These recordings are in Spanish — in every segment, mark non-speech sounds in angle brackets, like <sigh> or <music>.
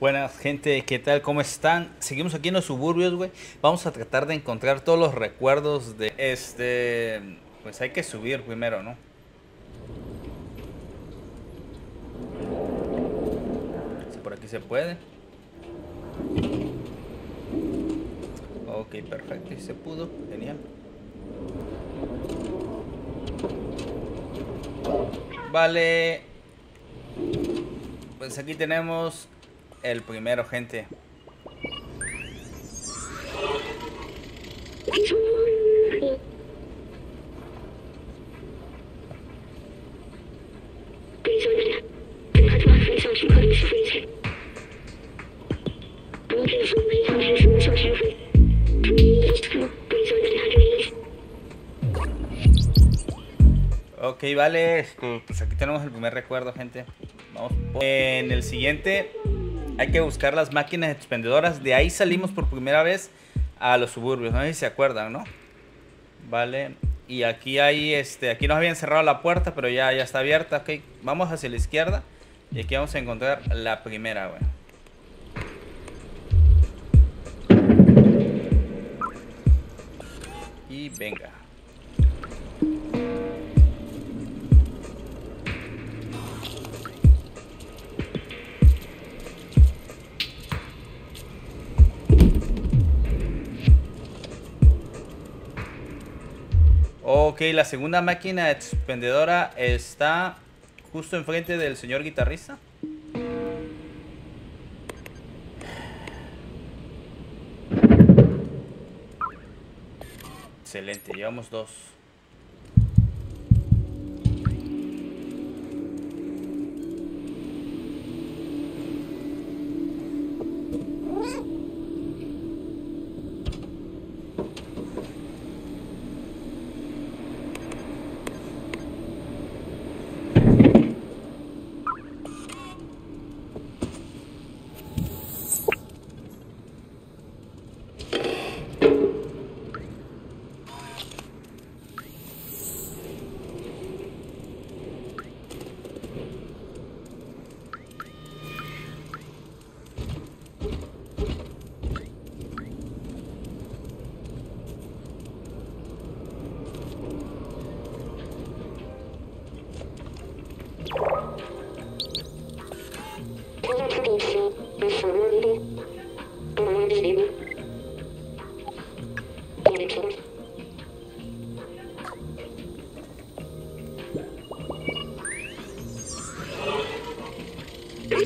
Buenas gente, ¿qué tal? ¿Cómo están? Seguimos aquí en los suburbios, güey. Vamos a tratar de encontrar todos los recuerdos de este... Pues hay que subir primero, ¿no? Si por aquí se puede. Ok, perfecto, y se pudo, genial. Vale. Pues aquí tenemos el primero, gente. Ok, vale, esto, pues aquí tenemos el primer recuerdo, gente. Vamos. En el siguiente hay que buscar las máquinas expendedoras. De ahí salimos por primera vez a los suburbios. No sé si se acuerdan, ¿no? Vale. Y aquí hay, este, aquí nos habían cerrado la puerta, pero ya, ya está abierta. Ok, vamos hacia la izquierda. Y aquí vamos a encontrar la primera, güey. Y venga. Ok, la segunda máquina expendedora está justo enfrente del señor guitarrista. Excelente, llevamos dos.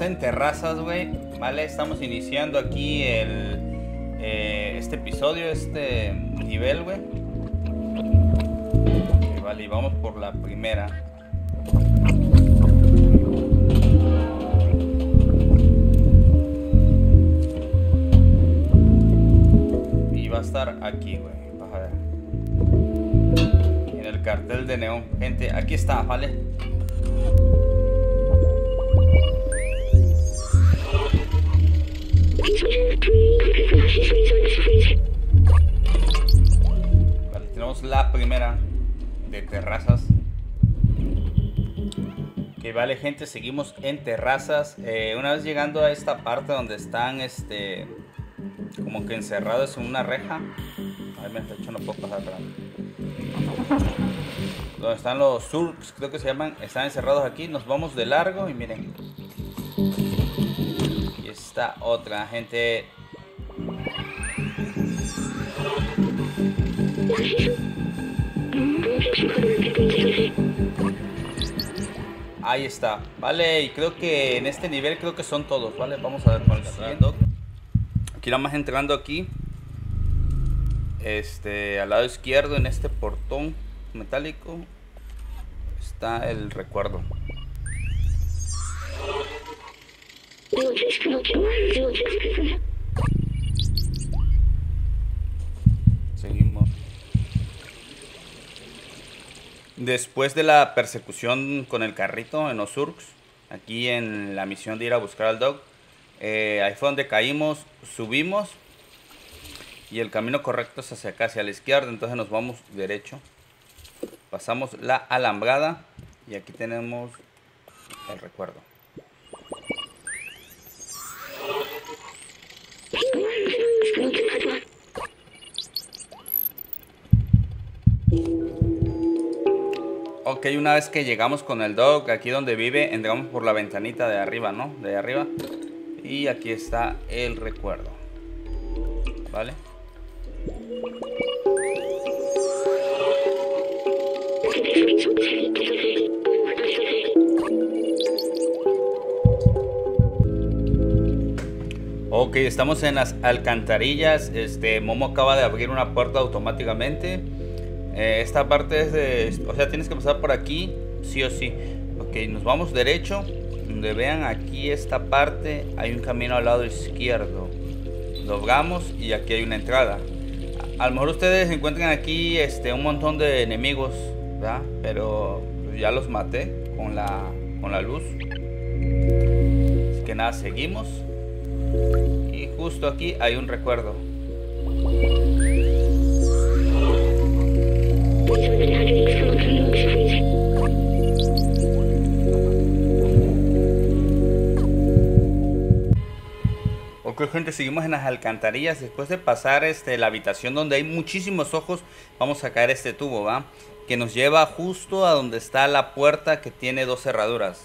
en terrazas, güey. Vale, estamos iniciando aquí el eh, este episodio, este nivel, güey. vale, y vamos por la primera. Y va a estar aquí, güey. Vas a ver. En el cartel de neón. Gente, aquí está, ¿vale? Vale, tenemos la primera de terrazas. Que vale gente, seguimos en terrazas. Eh, una vez llegando a esta parte donde están este como que encerrados en una reja. Ay, me hecho no puedo pasar atrás. Donde están los surks, creo que se llaman, están encerrados aquí. Nos vamos de largo y miren. Otra gente. Ahí está, vale, y creo que en este nivel creo que son todos, ¿vale? Vamos a ver con. Aquí vamos entrando aquí. Este, al lado izquierdo en este portón metálico está el recuerdo. Seguimos. Después de la persecución con el carrito en los Urks, aquí en la misión de ir a buscar al dog, eh, ahí fue donde caímos, subimos y el camino correcto es hacia acá, hacia la izquierda, entonces nos vamos derecho. Pasamos la alambrada y aquí tenemos el recuerdo. Ok, una vez que llegamos con el dog, aquí donde vive, entramos por la ventanita de arriba, ¿no? De arriba. Y aquí está el recuerdo. ¿Vale? Ok, estamos en las alcantarillas. Este Momo acaba de abrir una puerta automáticamente. Eh, esta parte es de. O sea, tienes que pasar por aquí, sí o sí. Ok, nos vamos derecho. Donde vean aquí esta parte, hay un camino al lado izquierdo. Doblamos y aquí hay una entrada. A, lo mejor ustedes encuentran aquí este, un montón de enemigos, ¿verdad? Pero ya los maté con la, con la luz. Así que nada, seguimos. Y justo aquí hay un recuerdo. Seguimos en las alcantarillas. Después de pasar este, la habitación donde hay muchísimos ojos, vamos a caer este tubo, ¿va? Que nos lleva justo a donde está la puerta que tiene dos cerraduras.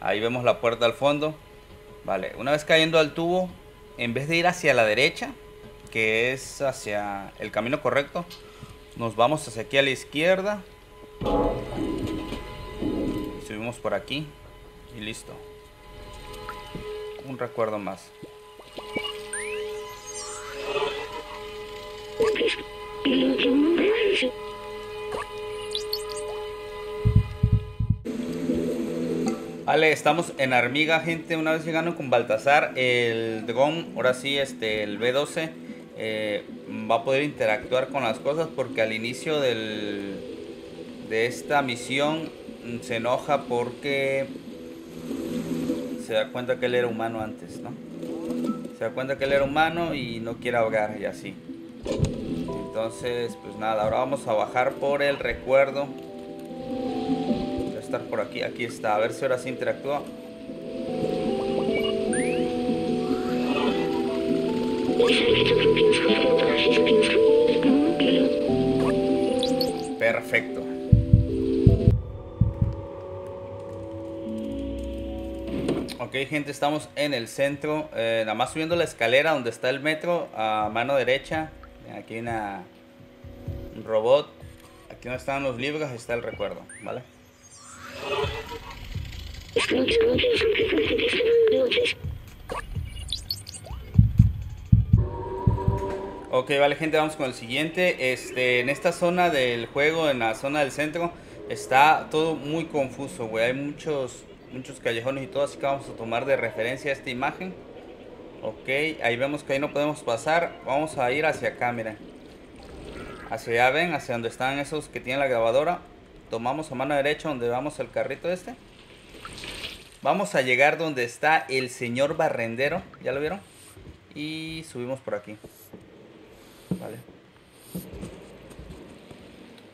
Ahí vemos la puerta al fondo. Vale, una vez cayendo al tubo, en vez de ir hacia la derecha, que es hacia el camino correcto, nos vamos hacia aquí a la izquierda. subimos por aquí y listo. Un recuerdo más. Vale, estamos en Armiga, gente. Una vez llegando con Baltasar, el drone, ahora sí, este, el B12, eh, va a poder interactuar con las cosas porque al inicio del, de esta misión se enoja porque se da cuenta que él era humano antes, ¿no? Se da cuenta que él era humano y no quiere ahogar y así. Entonces, pues nada, ahora vamos a bajar por el recuerdo estar por aquí. Aquí está. A ver si ahora sí interactúa. Perfecto. Ok, gente, estamos en el centro. Eh, nada más subiendo la escalera donde está el metro a mano derecha. Aquí hay una, un robot. Aquí no están los libros, está el recuerdo, ¿vale? Ok, vale gente, vamos con el siguiente. Este, en esta zona del juego, en la zona del centro, está todo muy confuso, güey. Hay muchos, muchos callejones y todo, así que vamos a tomar de referencia esta imagen. Ok, ahí vemos que ahí no podemos pasar. Vamos a ir hacia acá, miren. Hacia allá, ven, hacia donde están esos que tienen la grabadora. Tomamos a mano derecha donde vamos el carrito este. Vamos a llegar donde está el señor barrendero. ¿Ya lo vieron? Y subimos por aquí. Vale.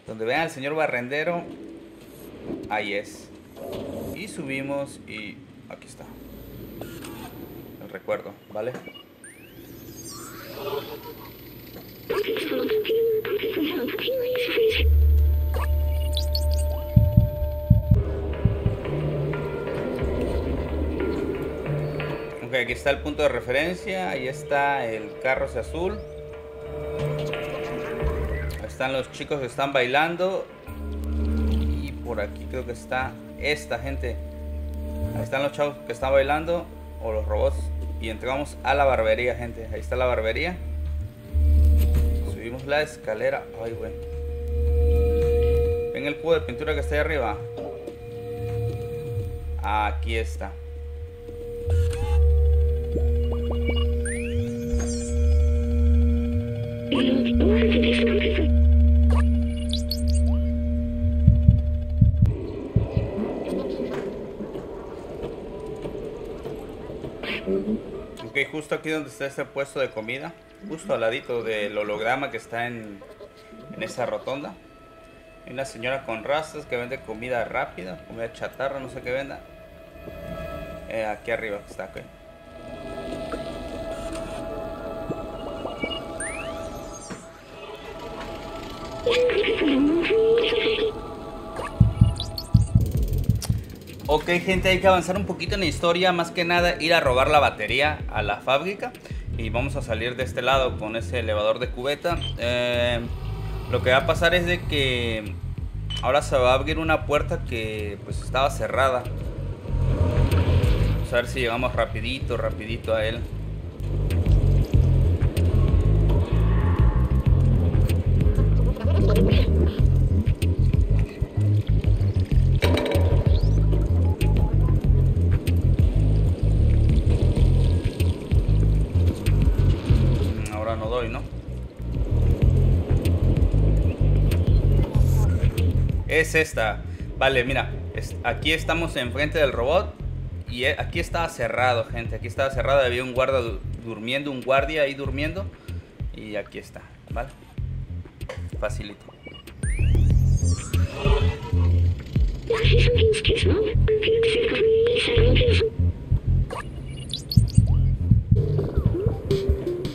Donde vean al señor barrendero, ahí es. Y subimos y aquí está. Recuerdo, ¿vale? Ok, aquí está el punto de referencia. Ahí está el carro azul están los chicos que están bailando. Y por aquí creo que está esta gente. Ahí están los chavos que están bailando. O los robots. Y entramos a la barbería, gente. Ahí está la barbería. Subimos la escalera. Ay, güey. ¿Ven el cubo de pintura que está ahí arriba? Aquí está. Justo aquí donde está este puesto de comida, justo al ladito del holograma que está en, en esa rotonda. Hay una señora con rastas que vende comida rápida, comida chatarra, no sé qué venda. Eh, aquí arriba está, ok. <laughs> Ok gente, hay que avanzar un poquito en la historia, más que nada ir a robar la batería a la fábrica y vamos a salir de este lado con ese elevador de cubeta. Eh, lo que va a pasar es de que ahora se va a abrir una puerta que pues estaba cerrada. Vamos a ver si llegamos rapidito, rapidito a él. Es esta. Vale, mira, aquí estamos enfrente del robot y e, aquí estaba cerrado, gente. Aquí estaba cerrado, había un guarda durmiendo, un guardia ahí durmiendo y aquí está, ¿vale? Facilito.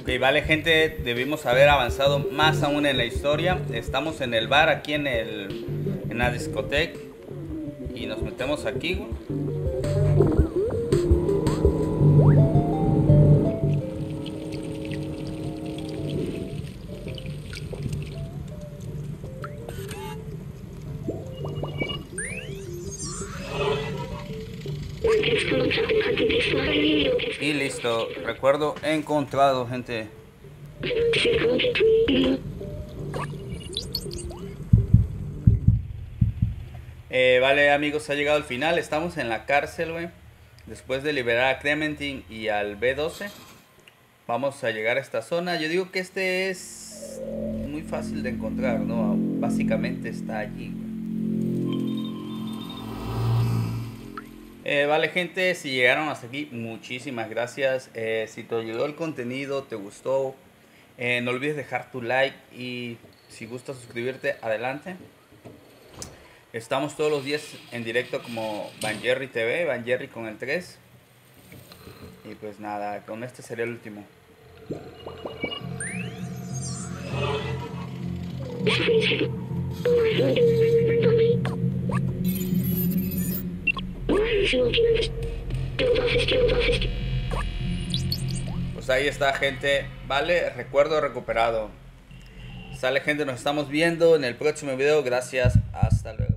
Ok, vale gente, debimos haber avanzado más aún en la historia. Estamos en el bar aquí en el en la discoteca y nos metemos aquí, Y listo, recuerdo encontrado, gente. Eh, vale amigos, ha llegado el final. Estamos en la cárcel. Después de liberar a Clementine y al B12. Vamos a llegar a esta zona. Yo digo que este es muy fácil de encontrar. Básicamente está allí, eh, vale gente, si llegaron hasta aquí, muchísimas gracias. Eh, si te ayudó el contenido, te gustó, no olvides dejar tu like y si gusta suscribirte, adelante. Estamos todos los días en directo como Van Jerry TV, Van Jerry con el 3. Y pues nada, con este sería el último. Pues ahí está gente, vale, recuerdo recuperado. Sale gente, nos estamos viendo en el próximo video, gracias, hasta luego.